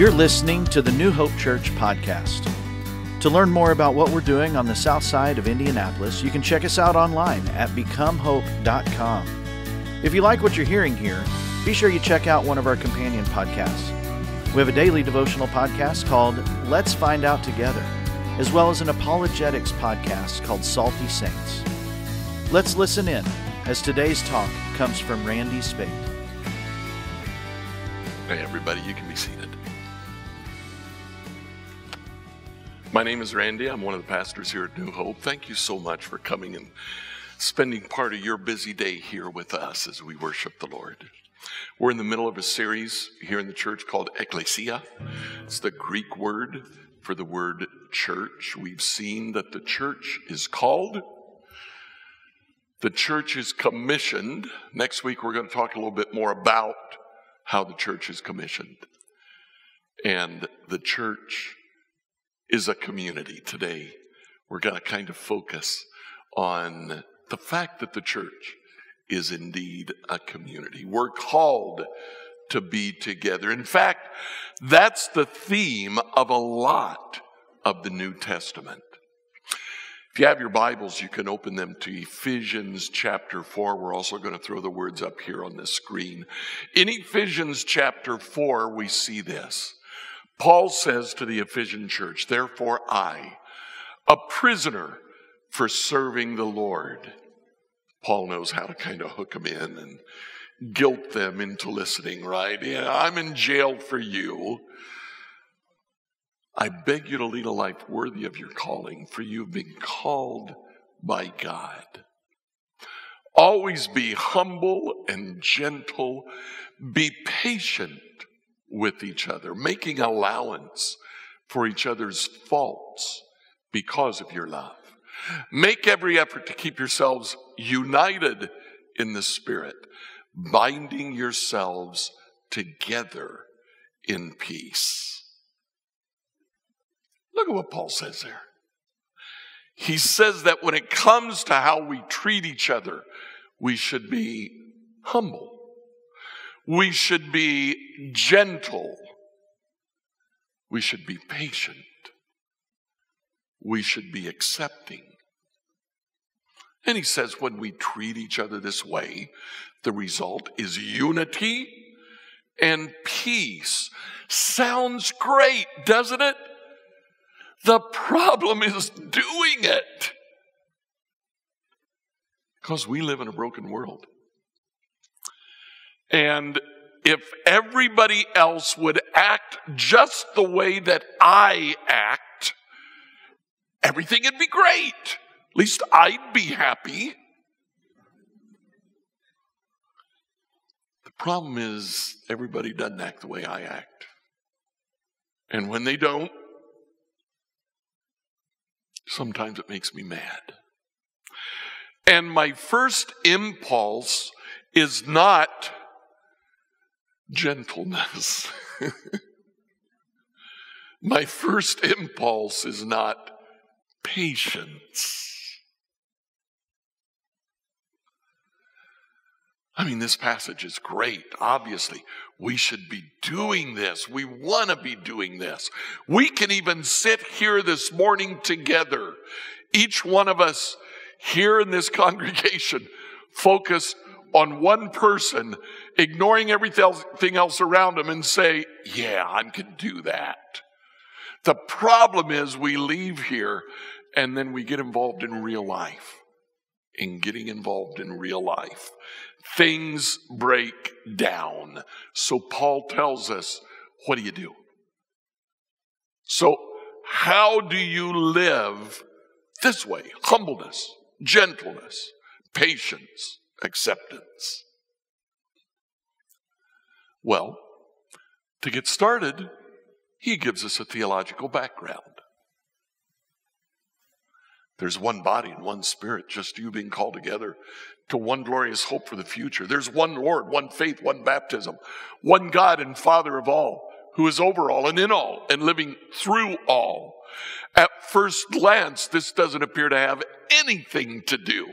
You're listening to the New Hope Church podcast. To learn more about what we're doing on the south side of Indianapolis, you can check us out online at becomehope.com. If you like what you're hearing here, be sure you check out one of our companion podcasts. We have a daily devotional podcast called Let's Find Out Together, as well as an apologetics podcast called Salty Saints. Let's listen in as today's talk comes from Randy Spacht. Hey, everybody, you can be seated. My name is Randy. I'm one of the pastors here at New Hope. Thank you so much for coming and spending part of your busy day here with us as we worship the Lord. We're in the middle of a series here in the church called Ecclesia. It's the Greek word for the word church. We've seen that the church is called, the church is commissioned. Next week, we're going to talk a little bit more about how the church is commissioned. And the church is a community. Today, we're going to kind of focus on the fact that the church is indeed a community. We're called to be together. In fact, that's the theme of a lot of the New Testament. If you have your Bibles, you can open them to Ephesians chapter 4. We're also going to throw the words up here on the screen. In Ephesians chapter 4, we see this. Paul says to the Ephesian church, Therefore, I, a prisoner for serving the Lord. Paul knows how to kind of hook them in and guilt them into listening, right? Yeah, I'm in jail for you. I beg you to lead a life worthy of your calling, for you've been called by God. Always be humble and gentle, be patient with each other, making allowance for each other's faults because of your love. Make every effort to keep yourselves united in the Spirit, binding yourselves together in peace. Look at what Paul says there. He says that when it comes to how we treat each other, we should be humble we should be gentle. We should be patient. We should be accepting. And he says when we treat each other this way, the result is unity and peace. Sounds great, doesn't it? The problem is doing it. Because we live in a broken world. And if everybody else would act just the way that I act, everything would be great. At least I'd be happy. The problem is, everybody doesn't act the way I act. And when they don't, sometimes it makes me mad. And my first impulse is not gentleness. My first impulse is not patience. I mean, this passage is great. Obviously, we should be doing this. We want to be doing this. We can even sit here this morning together, each one of us here in this congregation, focused on one person, ignoring everything else around them, and say, Yeah, I can do that. The problem is we leave here and then we get involved in real life. In getting involved in real life, things break down. So Paul tells us, What do you do? So, how do you live this way? Humbleness, gentleness, patience, acceptance? Well, to get started, he gives us a theological background. There's one body and one spirit, just you being called together to one glorious hope for the future. There's one Lord, one faith, one baptism, one God and Father of all, who is over all and in all and living through all. At first glance, this doesn't appear to have anything to do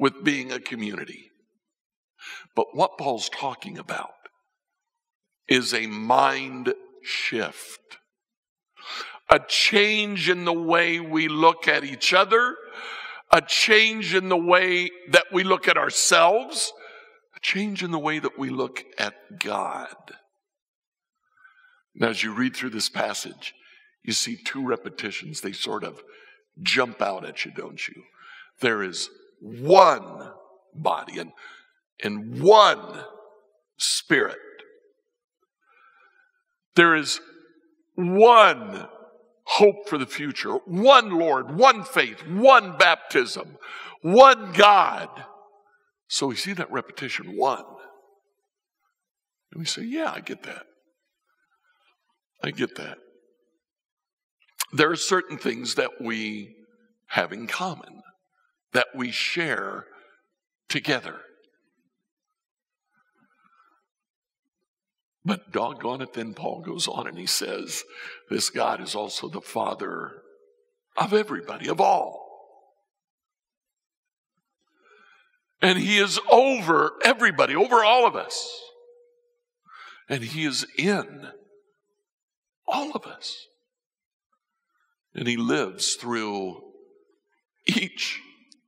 with being a community. But what Paul's talking about is a mind shift. A change in the way we look at each other, a change in the way that we look at ourselves, a change in the way that we look at God. Now, as you read through this passage, you see two repetitions. They sort of jump out at you, don't you? There is one body and, and one spirit. There is one hope for the future, one Lord, one faith, one baptism, one God. So we see that repetition, one. And we say, yeah, I get that. I get that. There are certain things that we have in common, that we share together. But doggone it, then Paul goes on and he says, This God is also the Father of everybody, of all. And he is over everybody, over all of us. And he is in all of us. And he lives through each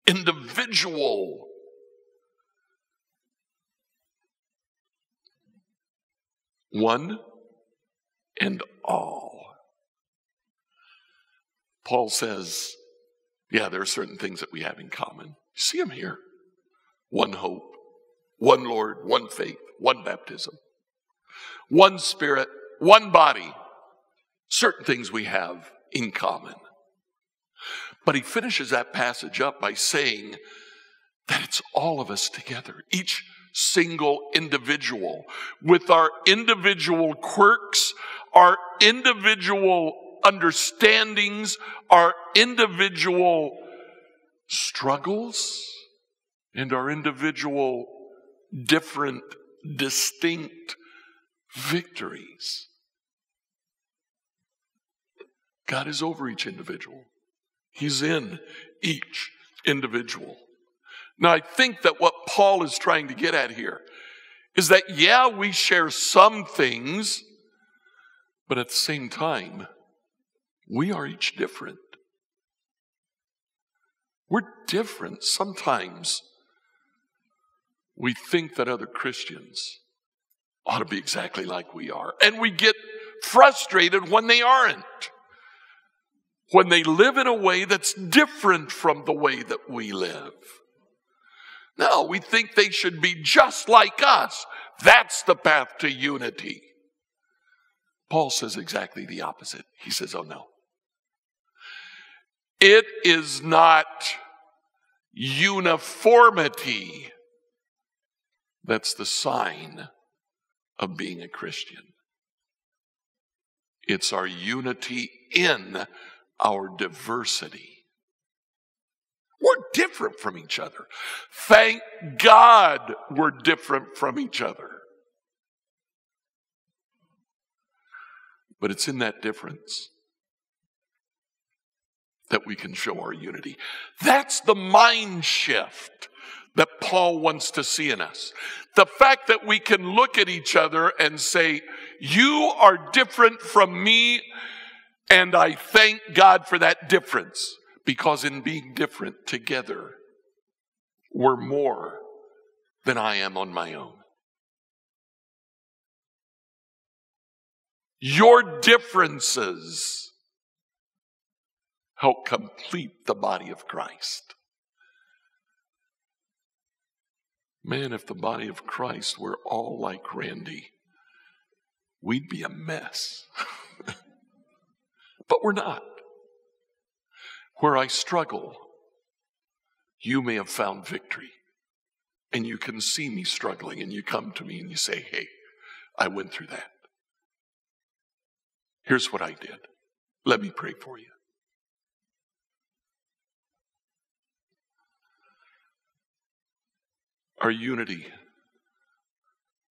individual. One and all. Paul says, yeah, there are certain things that we have in common. See them here. One hope, one Lord, one faith, one baptism, one spirit, one body. Certain things we have in common. But he finishes that passage up by saying that it's all of us together, each single individual, with our individual quirks, our individual understandings, our individual struggles, and our individual different, distinct victories. God is over each individual. He's in each individual. Now, I think that what Paul is trying to get at here is that, yeah, we share some things, but at the same time, we are each different. We're different. Sometimes we think that other Christians ought to be exactly like we are, and we get frustrated when they aren't when they live in a way that's different from the way that we live. No, we think they should be just like us. That's the path to unity. Paul says exactly the opposite. He says, Oh no. It is not uniformity that's the sign of being a Christian. It's our unity in our diversity. We're different from each other. Thank God we're different from each other. But it's in that difference that we can show our unity. That's the mind shift that Paul wants to see in us. The fact that we can look at each other and say, You are different from me, and I thank God for that difference because in being different together, we're more than I am on my own. Your differences help complete the body of Christ. Man, if the body of Christ were all like Randy, we'd be a mess. but we're not. Where I struggle, you may have found victory. And you can see me struggling, and you come to me and you say, Hey, I went through that. Here's what I did. Let me pray for you. Our unity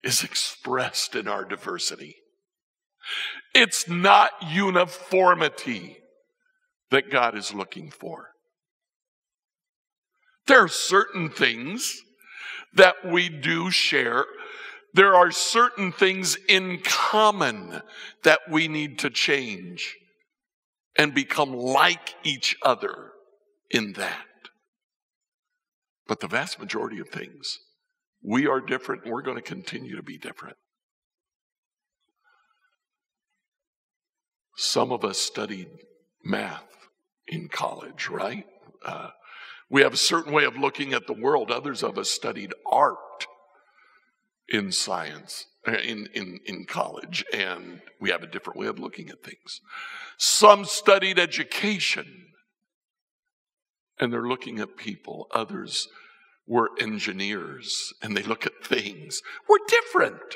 is expressed in our diversity. It's not uniformity that God is looking for. There are certain things that we do share there are certain things in common that we need to change and become like each other in that. But the vast majority of things, we are different and we're going to continue to be different. Some of us studied math in college, right? Uh, we have a certain way of looking at the world. Others of us studied art in science, uh, in, in, in college, and we have a different way of looking at things. Some studied education, and they're looking at people. Others were engineers, and they look at things. We're different.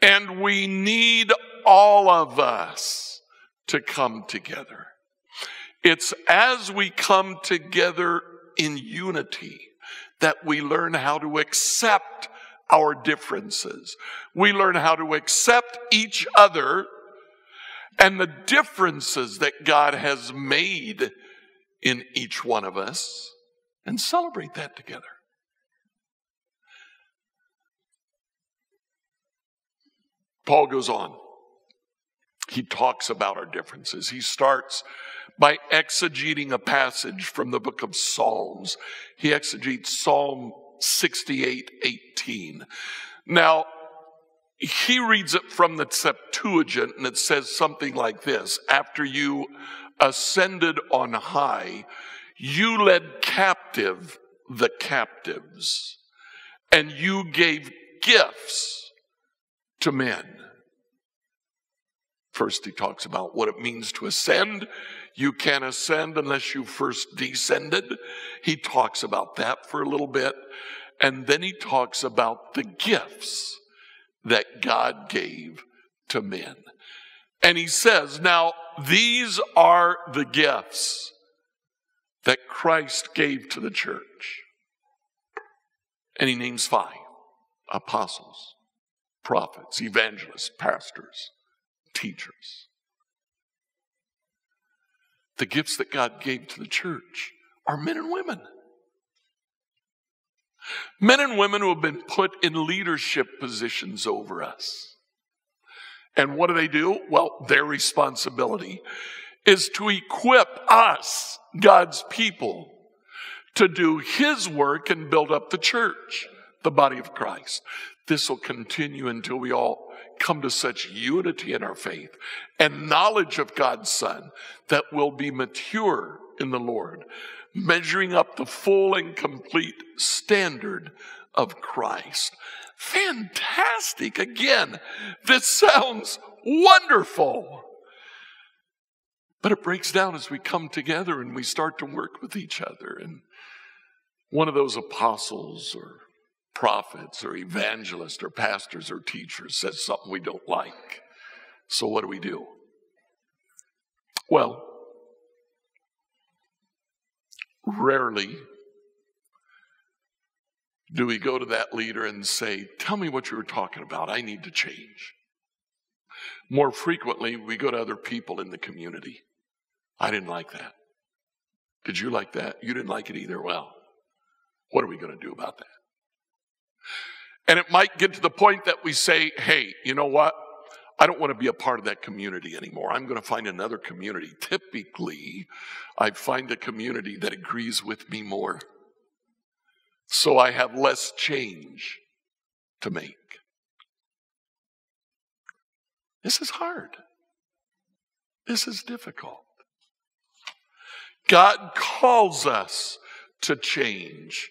And we need all of us to come together. It's as we come together in unity that we learn how to accept our differences. We learn how to accept each other and the differences that God has made in each one of us and celebrate that together. Paul goes on. He talks about our differences. He starts by exegeting a passage from the book of Psalms. He exegetes Psalm 68 18. Now, he reads it from the Septuagint, and it says something like this After you ascended on high, you led captive the captives, and you gave gifts to men. First, he talks about what it means to ascend. You can't ascend unless you first descended. He talks about that for a little bit. And then he talks about the gifts that God gave to men. And he says, Now, these are the gifts that Christ gave to the church. And he names five apostles, prophets, evangelists, pastors, teachers. The gifts that God gave to the church are men and women. Men and women who have been put in leadership positions over us. And what do they do? Well, their responsibility is to equip us, God's people, to do His work and build up the church, the body of Christ. This will continue until we all come to such unity in our faith and knowledge of God's Son that we'll be mature in the Lord, measuring up the full and complete standard of Christ. Fantastic. Again, this sounds wonderful. But it breaks down as we come together and we start to work with each other. And one of those apostles or prophets or evangelists or pastors or teachers says something we don't like. So what do we do? Well, rarely do we go to that leader and say, Tell me what you were talking about. I need to change. More frequently, we go to other people in the community. I didn't like that. Did you like that? You didn't like it either. Well, what are we going to do about that? And it might get to the point that we say, hey, you know what? I don't want to be a part of that community anymore. I'm going to find another community. Typically, I find a community that agrees with me more. So I have less change to make. This is hard. This is difficult. God calls us to change.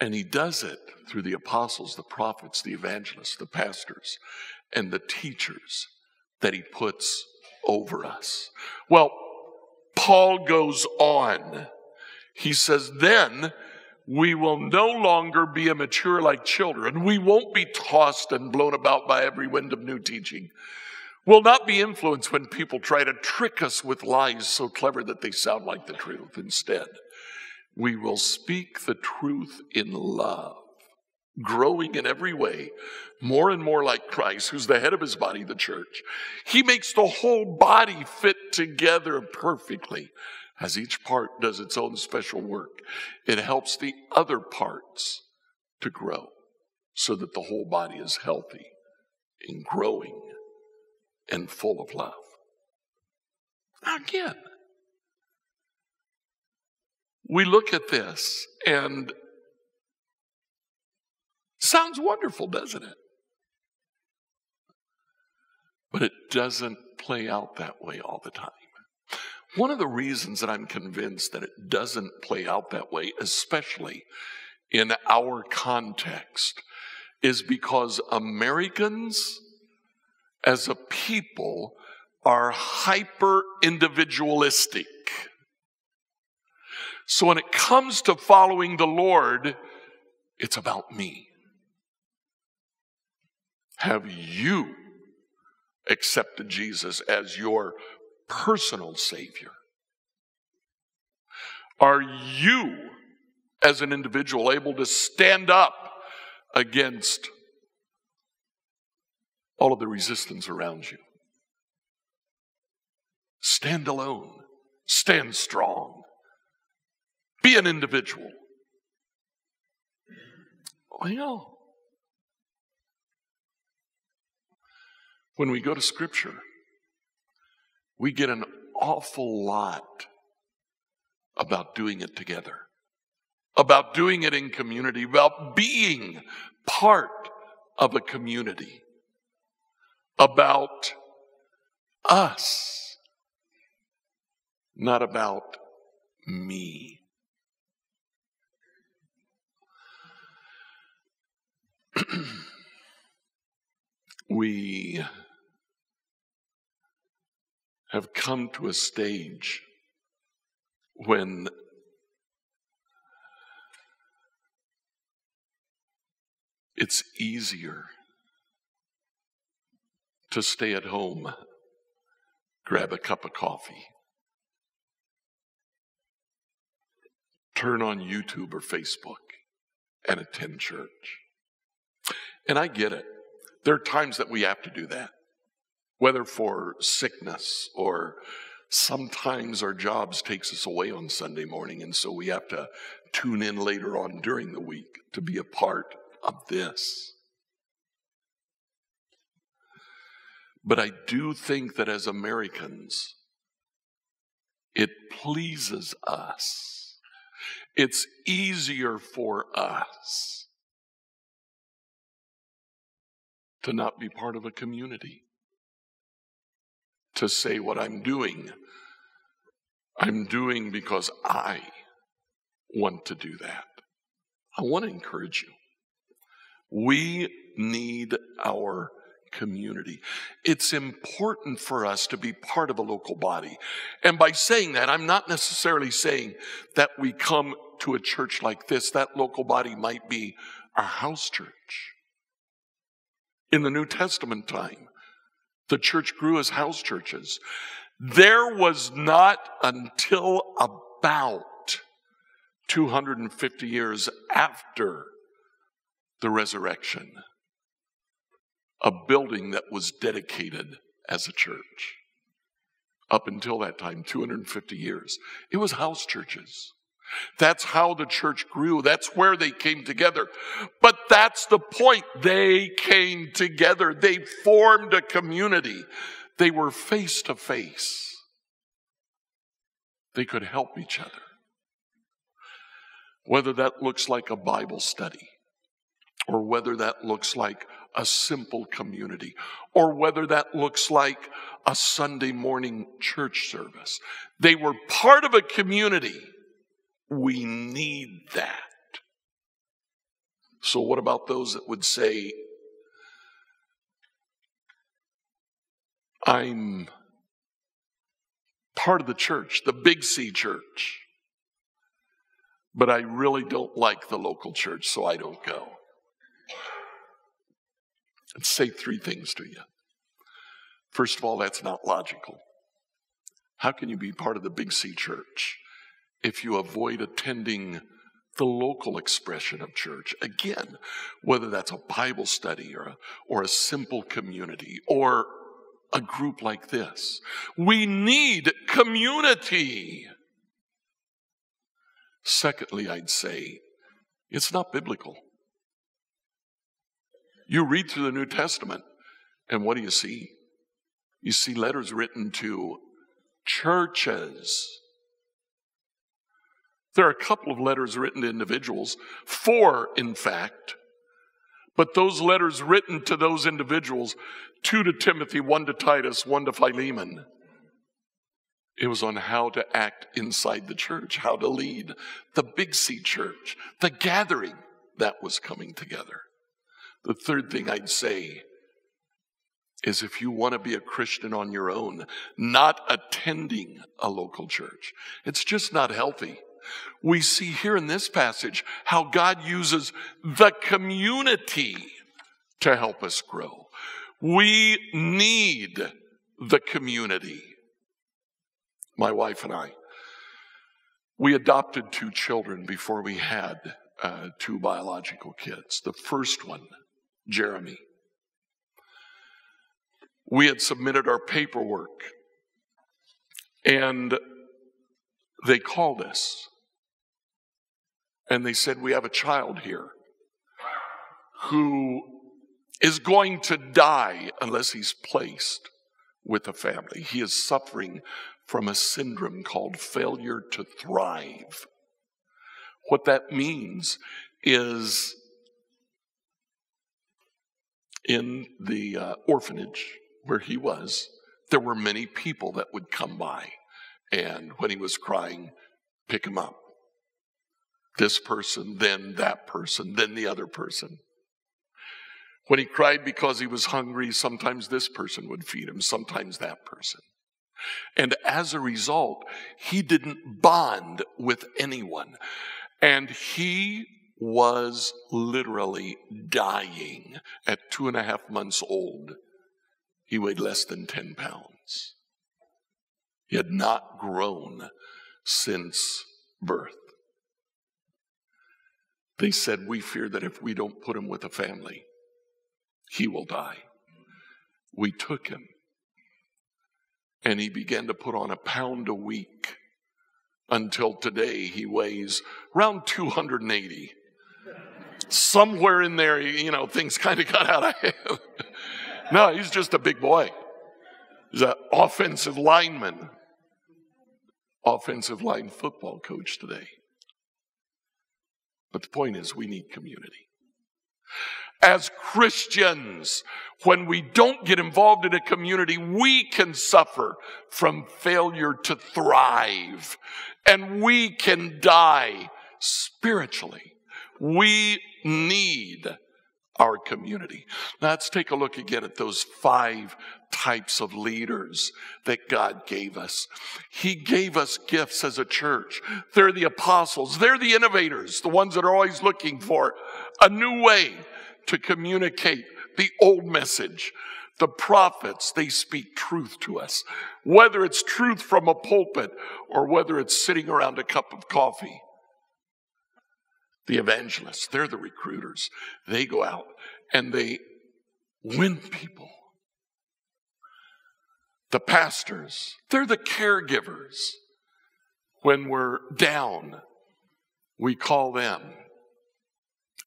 And he does it through the apostles, the prophets, the evangelists, the pastors, and the teachers that he puts over us. Well, Paul goes on. He says, then we will no longer be immature like children. We won't be tossed and blown about by every wind of new teaching. We'll not be influenced when people try to trick us with lies so clever that they sound like the truth. Instead, we will speak the truth in love, growing in every way more and more like Christ, who's the head of his body, the church. He makes the whole body fit together perfectly as each part does its own special work. It helps the other parts to grow. so that the whole body is healthy and growing and full of love. Again, we look at this and sounds wonderful, doesn't it? But it doesn't play out that way all the time. One of the reasons that I'm convinced that it doesn't play out that way, especially in our context, is because Americans as a people are hyper individualistic. So when it comes to following the Lord, it's about me. Have you accepted Jesus as your personal Savior? Are you, as an individual, able to stand up against all of the resistance around you? Stand alone, stand strong. Be an individual. Oh, well, when we go to Scripture, we get an awful lot about doing it together, about doing it in community, about being part of a community, about us, not about me. we have come to a stage when it's easier to stay at home, grab a cup of coffee, turn on YouTube or Facebook, and attend church. And I get it. There are times that we have to do that, whether for sickness or sometimes our jobs takes us away on Sunday morning, and so we have to tune in later on during the week to be a part of this. But I do think that as Americans, it pleases us. It's easier for us to not be part of a community, to say what I'm doing, I'm doing because I want to do that. I want to encourage you. We need our community. It's important for us to be part of a local body. And by saying that, I'm not necessarily saying that we come to a church like this. That local body might be our house church in the New Testament time. The church grew as house churches. There was not until about 250 years after the resurrection a building that was dedicated as a church. Up until that time, 250 years, it was house churches. That's how the church grew. That's where they came together. But that's the point. They came together. They formed a community. They were face to face. They could help each other. Whether that looks like a Bible study, or whether that looks like a simple community, or whether that looks like a Sunday morning church service. They were part of a community we need that. So, what about those that would say, I'm part of the church, the Big C church, but I really don't like the local church, so I don't go? I'd say three things to you. First of all, that's not logical. How can you be part of the Big C church if you avoid attending the local expression of church. Again, whether that's a Bible study or a, or a simple community or a group like this. We need community. Secondly, I'd say it's not biblical. You read through the New Testament, and what do you see? You see letters written to churches. There are a couple of letters written to individuals, four, in fact. But those letters written to those individuals, two to Timothy, one to Titus, one to Philemon, it was on how to act inside the church, how to lead the Big C church, the gathering that was coming together. The third thing I'd say is if you want to be a Christian on your own, not attending a local church, it's just not healthy. We see here in this passage how God uses the community to help us grow. We need the community my wife and I. We adopted two children before we had uh, two biological kids. The first one, Jeremy. We had submitted our paperwork and they called us and they said, We have a child here who is going to die unless he's placed with a family. He is suffering from a syndrome called failure to thrive. What that means is in the uh, orphanage where he was, there were many people that would come by, and when he was crying, pick him up. This person, then that person, then the other person. When he cried because he was hungry, sometimes this person would feed him, sometimes that person. And as a result, he didn't bond with anyone. And he was literally dying at two and a half months old. He weighed less than 10 pounds. He had not grown since birth. They said, We fear that if we don't put him with a family, he will die. We took him and he began to put on a pound a week until today he weighs around 280. Somewhere in there, you know, things kind of got out of hand. no, he's just a big boy. He's an offensive lineman, offensive line football coach today. But the point is, we need community as Christians, when we don't get involved in a community, we can suffer from failure to thrive and we can die spiritually. We need our community. Now let's take a look again at those five types of leaders that God gave us. He gave us gifts as a church. They're the apostles. They're the innovators, the ones that are always looking for a new way to communicate the old message. The prophets, they speak truth to us, whether it's truth from a pulpit or whether it's sitting around a cup of coffee. The evangelists, they're the recruiters. They go out and they win people. The pastors, they're the caregivers. When we're down, we call them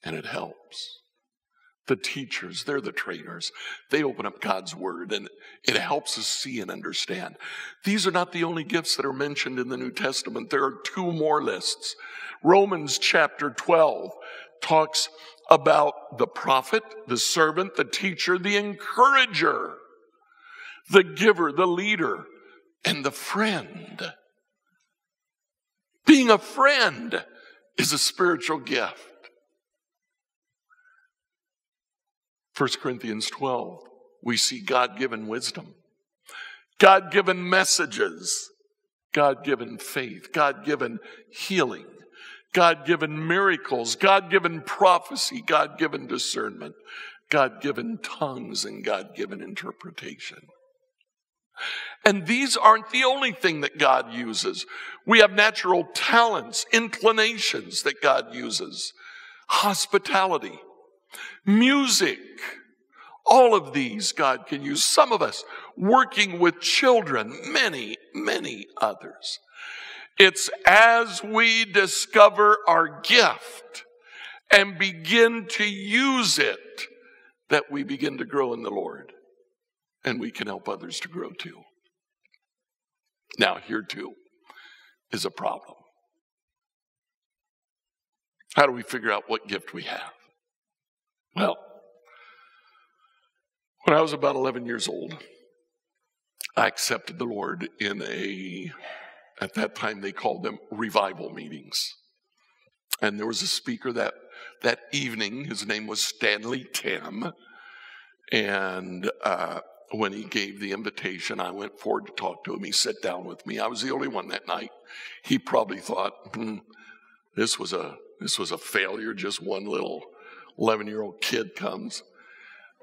and it helps the teachers, they're the trainers. They open up God's word and it helps us see and understand. These are not the only gifts that are mentioned in the New Testament. There are two more lists. Romans chapter 12 talks about the prophet, the servant, the teacher, the encourager, the giver, the leader, and the friend. Being a friend is a spiritual gift. 1 Corinthians 12, we see God given wisdom, God given messages, God given faith, God given healing, God given miracles, God given prophecy, God given discernment, God given tongues, and God given interpretation. And these aren't the only thing that God uses. We have natural talents, inclinations that God uses, hospitality, music. All of these God can use. Some of us working with children, many, many others. It's as we discover our gift and begin to use it that we begin to grow in the Lord and we can help others to grow too. Now, here too is a problem. How do we figure out what gift we have? Well, when I was about 11 years old, I accepted the Lord in a, at that time they called them revival meetings. And there was a speaker that, that evening, his name was Stanley Tam. And uh, when he gave the invitation, I went forward to talk to him. He sat down with me. I was the only one that night. He probably thought, hmm, this was a this was a failure. Just one little 11 year old kid comes.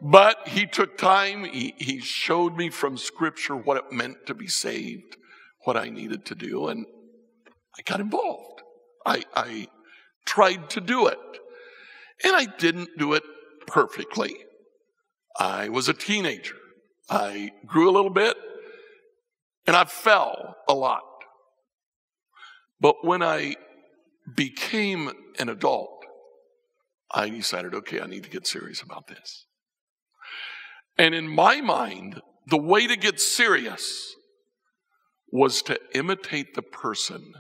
But he took time. He, he showed me from scripture what it meant to be saved, what I needed to do, and I got involved. I, I tried to do it. And I didn't do it perfectly. I was a teenager. I grew a little bit and I fell a lot. But when I became an adult, I decided, okay, I need to get serious about this. And in my mind, the way to get serious was to imitate the person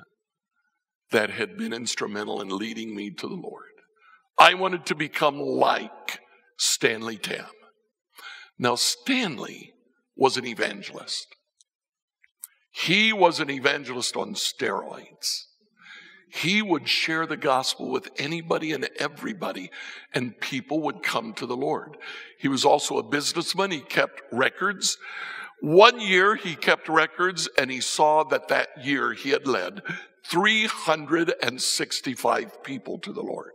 that had been instrumental in leading me to the Lord. I wanted to become like Stanley Tam. Now, Stanley was an evangelist. He was an evangelist on steroids. He would share the gospel with anybody and everybody, and people would come to the Lord. He was also a businessman. He kept records. One year he kept records, and he saw that that year he had led 365 people to the Lord.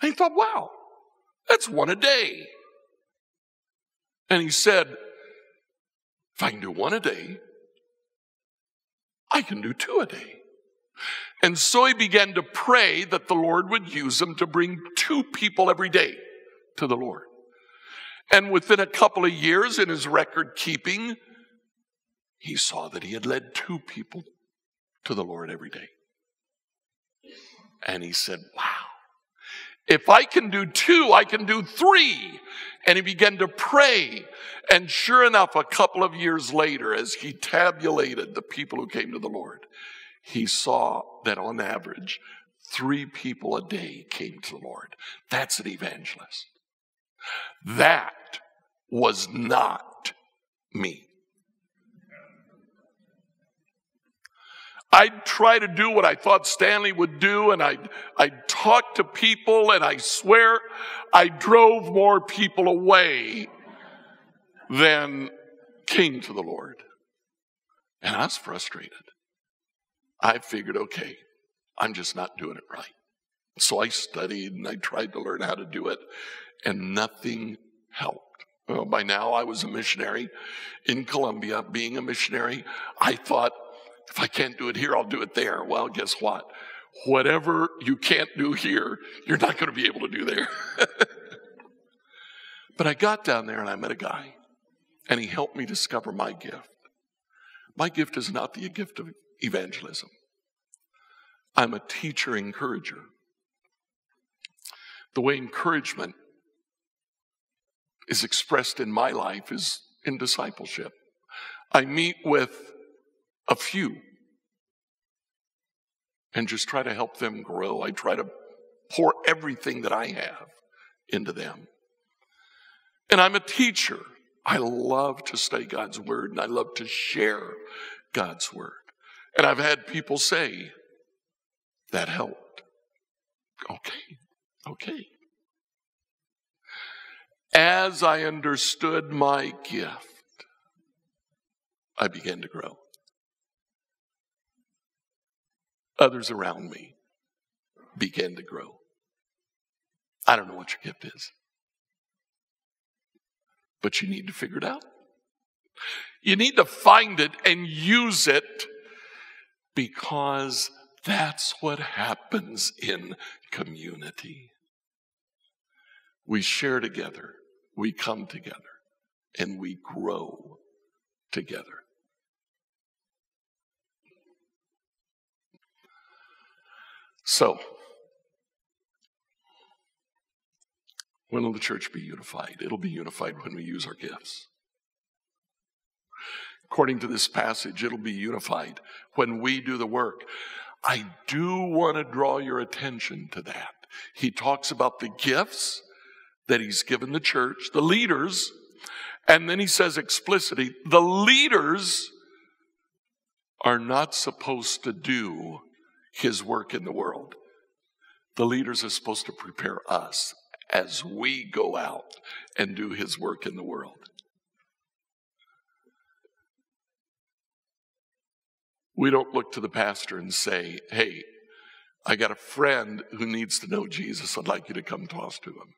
And he thought, wow, that's one a day. And he said, if I can do one a day, I can do two a day. And so he began to pray that the Lord would use him to bring two people every day to the Lord. And within a couple of years in his record keeping, he saw that he had led two people to the Lord every day. And he said, Wow, if I can do two, I can do three. And he began to pray. And sure enough, a couple of years later, as he tabulated the people who came to the Lord, he saw that on average, three people a day came to the Lord. That's an evangelist. That was not me. I'd try to do what I thought Stanley would do, and I'd, I'd talk to people, and I swear I drove more people away than came to the Lord. And I was frustrated. I figured, okay, I'm just not doing it right. So I studied and I tried to learn how to do it, and nothing helped. Well, by now I was a missionary in Colombia. Being a missionary, I thought, if I can't do it here, I'll do it there. Well, guess what? Whatever you can't do here, you're not going to be able to do there. but I got down there and I met a guy, and he helped me discover my gift. My gift is not the gift of evangelism. I'm a teacher encourager. The way encouragement is expressed in my life is in discipleship. I meet with a few and just try to help them grow. I try to pour everything that I have into them. And I'm a teacher. I love to study God's word and I love to share God's word. And I've had people say, that helped. Okay, okay. As I understood my gift, I began to grow. Others around me began to grow. I don't know what your gift is, but you need to figure it out. You need to find it and use it because that's what happens in community. We share together, we come together, and we grow together. So, When will the church be unified? It'll be unified when we use our gifts. According to this passage, it'll be unified when we do the work. I do want to draw your attention to that. He talks about the gifts that he's given the church, the leaders, and then he says explicitly, the leaders are not supposed to do his work in the world. The leaders are supposed to prepare us as we go out and do his work in the world. We don't look to the pastor and say, hey, I got a friend who needs to know Jesus. I'd like you to come talk to him.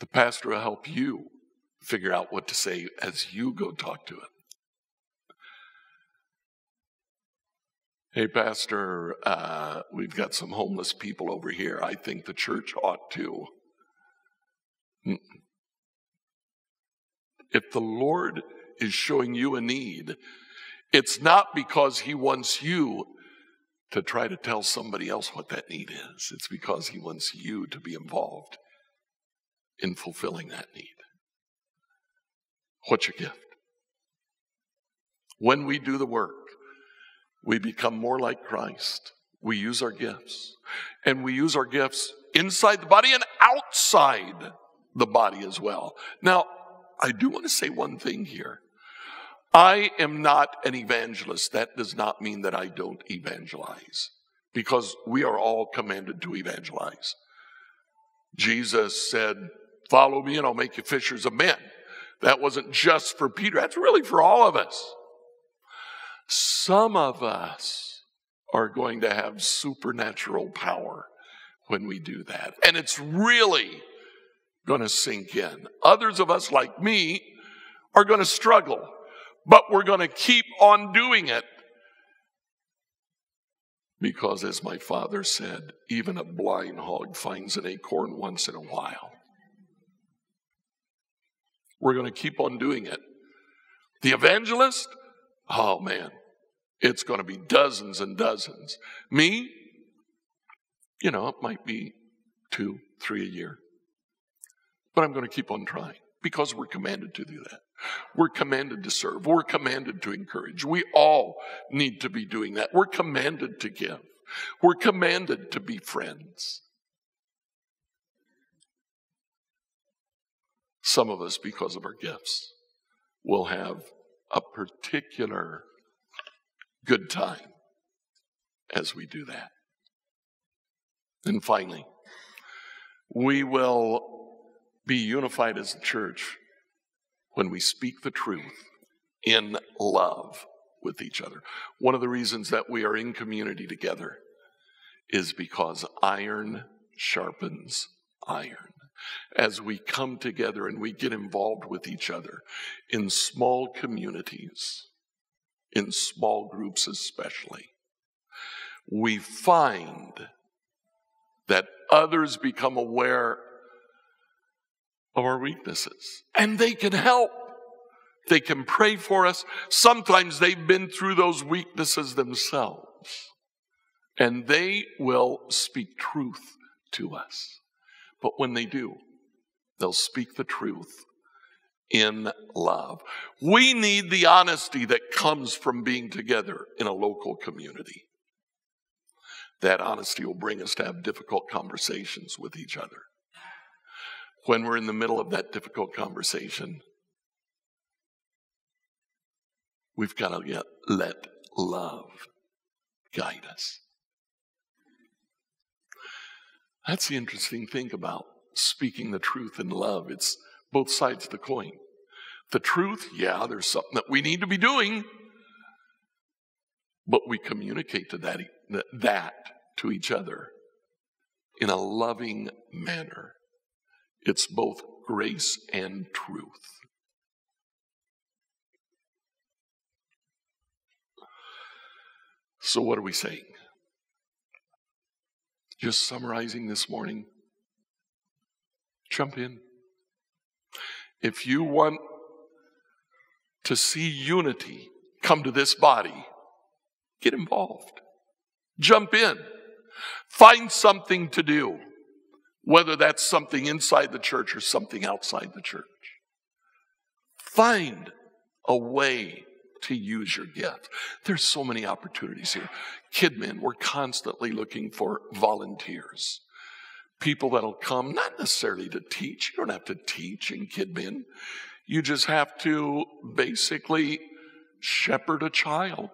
The pastor will help you figure out what to say as you go talk to him. Hey, Pastor, uh, we've got some homeless people over here. I think the church ought to. If the Lord is showing you a need, it's not because He wants you to try to tell somebody else what that need is. It's because He wants you to be involved in fulfilling that need. What's your gift? When we do the work, we become more like Christ. We use our gifts. And we use our gifts inside the body and outside the body as well. Now, I do want to say one thing here. I am not an evangelist. That does not mean that I don't evangelize because we are all commanded to evangelize. Jesus said, Follow me and I'll make you fishers of men. That wasn't just for Peter, that's really for all of us. Some of us are going to have supernatural power when we do that. And it's really going to sink in. Others of us, like me, are going to struggle, but we're going to keep on doing it. Because, as my father said, even a blind hog finds an acorn once in a while. We're going to keep on doing it. The evangelist, oh man, it's going to be dozens and dozens. Me, you know, it might be two, three a year. But I'm going to keep on trying because we're commanded to do that. We're commanded to serve. We're commanded to encourage. We all need to be doing that. We're commanded to give. We're commanded to be friends. Some of us, because of our gifts, will have a particular good time as we do that. And finally, we will be unified as a church when we speak the truth in love with each other. One of the reasons that we are in community together is because iron sharpens iron as we come together and we get involved with each other in small communities, in small groups especially, we find that others become aware of our weaknesses and they can help. They can pray for us. Sometimes they've been through those weaknesses themselves and they will speak truth to us. But when they do, they'll speak the truth in love. We need the honesty that comes from being together in a local community. That honesty will bring us to have difficult conversations with each other. When we're in the middle of that difficult conversation, we've got to get, let love guide us. That's the interesting thing about speaking the truth in love. It's both sides of the coin. The truth, yeah, there's something that we need to be doing, but we communicate to that, that to each other in a loving manner. It's both grace and truth. So, what are we saying? Just summarizing this morning, jump in. If you want to see unity come to this body, get involved. Jump in. Find something to do. Whether that's something inside the church or something outside the church. Find a way to use your gift. There's so many opportunities here. Kidmin, we're constantly looking for volunteers. People that'll come, not necessarily to teach. You don't have to teach in Kidmin. You just have to basically shepherd a child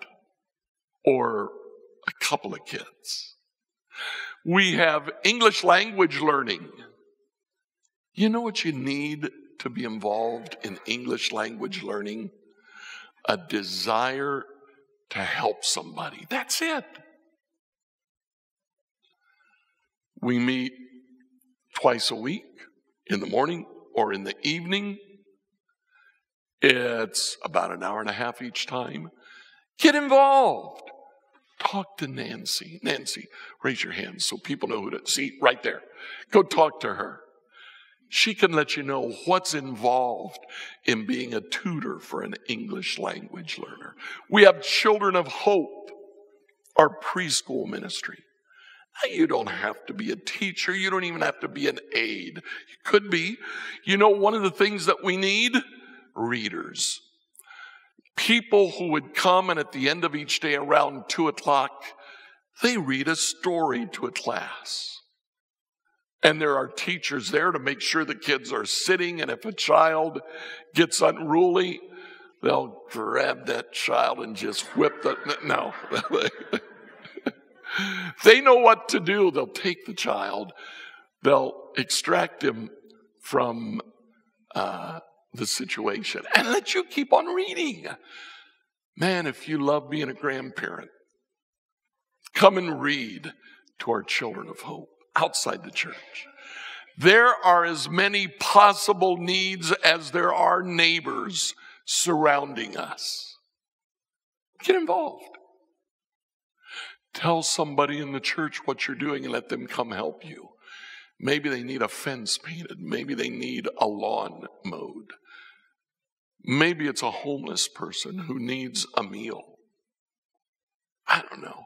or a couple of kids. We have English language learning. You know what you need to be involved in English language learning? A desire to help somebody. That's it. We meet twice a week in the morning or in the evening. It's about an hour and a half each time. Get involved. Talk to Nancy. Nancy, raise your hand so people know who to see right there. Go talk to her. She can let you know what's involved in being a tutor for an English language learner. We have Children of Hope, our preschool ministry. You don't have to be a teacher. You don't even have to be an aide. You could be. You know, one of the things that we need? Readers. People who would come and at the end of each day around two o'clock, they read a story to a class. And there are teachers there to make sure the kids are sitting. And if a child gets unruly, they'll grab that child and just whip the. No. they know what to do. They'll take the child, they'll extract him from uh, the situation and let you keep on reading. Man, if you love being a grandparent, come and read to our children of hope outside the church. There are as many possible needs as there are neighbors surrounding us. Get involved. Tell somebody in the church what you're doing and let them come help you. Maybe they need a fence painted. Maybe they need a lawn mowed. Maybe it's a homeless person who needs a meal. I don't know.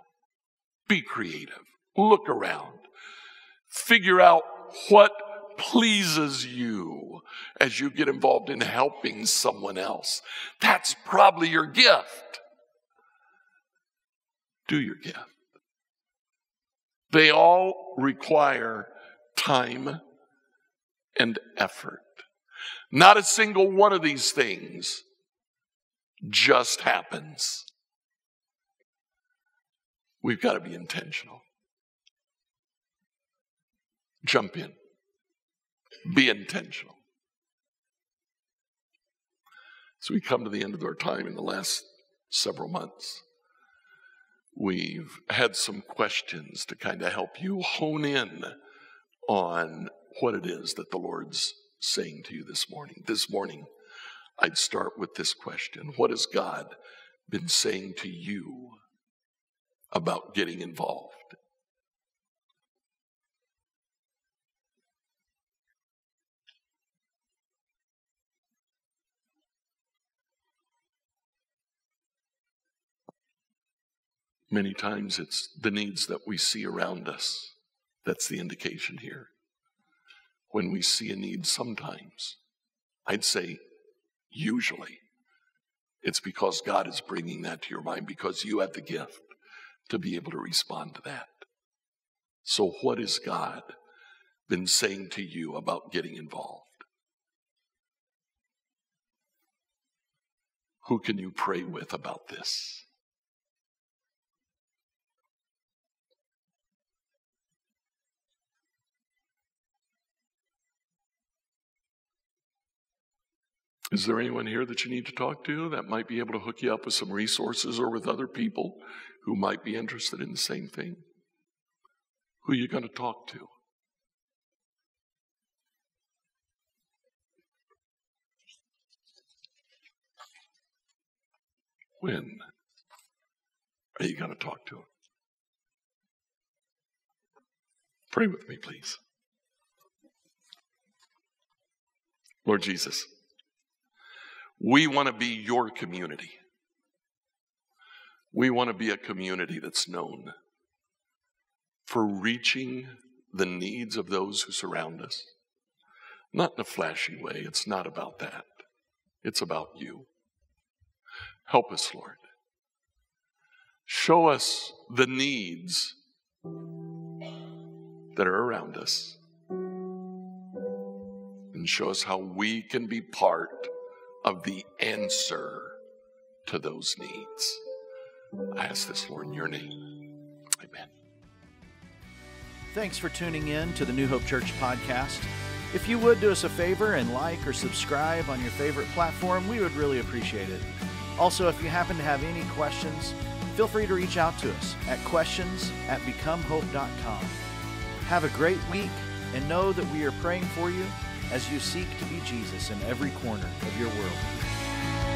Be creative. Look around. Figure out what pleases you as you get involved in helping someone else. That's probably your gift. Do your gift. They all require time and effort. Not a single one of these things just happens. We've got to be intentional. Jump in. Be intentional. So we come to the end of our time in the last several months. We've had some questions to kind of help you hone in on what it is that the Lord's saying to you this morning. This morning, I'd start with this question What has God been saying to you about getting involved? Many times it's the needs that we see around us. That's the indication here. When we see a need, sometimes, I'd say usually, it's because God is bringing that to your mind because you have the gift to be able to respond to that. So, what has God been saying to you about getting involved? Who can you pray with about this? Is there anyone here that you need to talk to that might be able to hook you up with some resources or with other people who might be interested in the same thing? Who are you going to talk to? When are you going to talk to him? Pray with me, please. Lord Jesus. We want to be your community. We want to be a community that's known for reaching the needs of those who surround us. Not in a flashy way. It's not about that. It's about you. Help us, Lord. Show us the needs that are around us and show us how we can be part of the answer to those needs. I ask this, Lord, in your name. Amen. Thanks for tuning in to the New Hope Church podcast. If you would do us a favor and like or subscribe on your favorite platform, we would really appreciate it. Also, if you happen to have any questions, feel free to reach out to us at questions at becomehope.com. Have a great week and know that we are praying for you as you seek to be Jesus in every corner of your world.